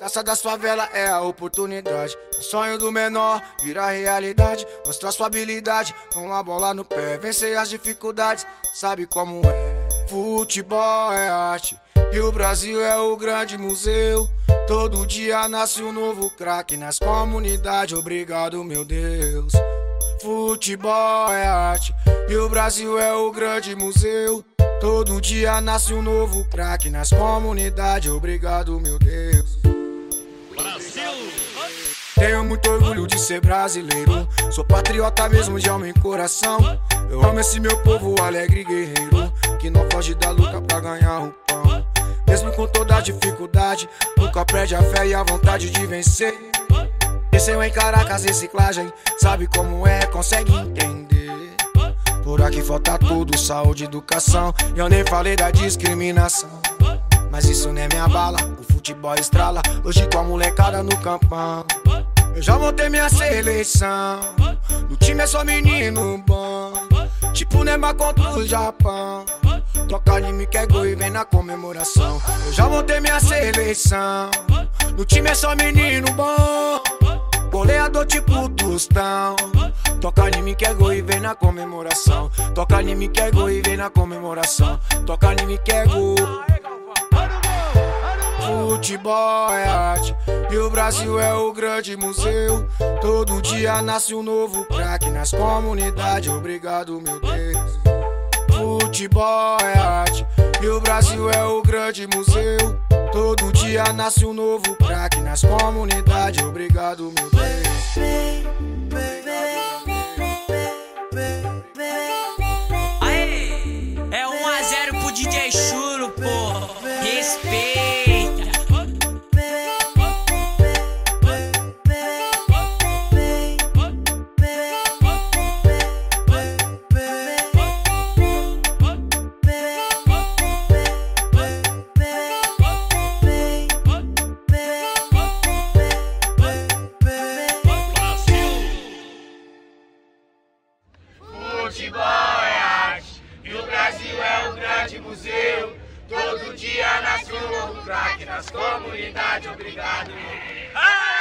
Taça das favelas é a oportunidade. O sonho do menor vira realidade. Mostrar sua habilidade com a bola no pé. Vencer as dificuldades, sabe como é. Futebol é arte. E o Brasil é o grande museu. Todo dia nasce um novo craque nas comunidades. Obrigado, meu Deus. Futebol é arte. E o Brasil é o grande museu. Todo dia nasce um novo craque nas comunidades. Obrigado, meu Deus. Tenho muito orgulho de ser brasileiro. Sou patriota mesmo de alma e coração. Eu amo esse meu povo alegre e guerreiro. Que não foge da luta pra ganhar o pão. Mesmo com toda a dificuldade, nunca perde a fé e a vontade de vencer. Desceu em Caracas reciclagem, sabe como é, consegue entender. Por aqui falta tudo, saúde, educação. E eu nem falei da discriminação. Mas isso nem me abala, o futebol estrala. Hoje com a molecada no campão. Eu já montei minha seleção. No time é só menino bom. Tipo Neymar contra o Japão. Toca anime que é gol e vem na comemoração. Eu já montei minha seleção. No time é só menino bom. Goleador tipo Tostão. Toca anime que é gol e vem na comemoração. Toca anime que é gol e vem na comemoração. Toca anime que é gol. Futebol é arte e o Brasil é o grande museu. Todo dia nasce um novo craque nas comunidades. Obrigado, meu Deus. Futebol é arte e o Brasil é o grande museu. Todo dia nasce um novo craque nas comunidades. Obrigado, meu Deus. Todo dia nasce um novo craque nas comunidades, obrigado. Ah!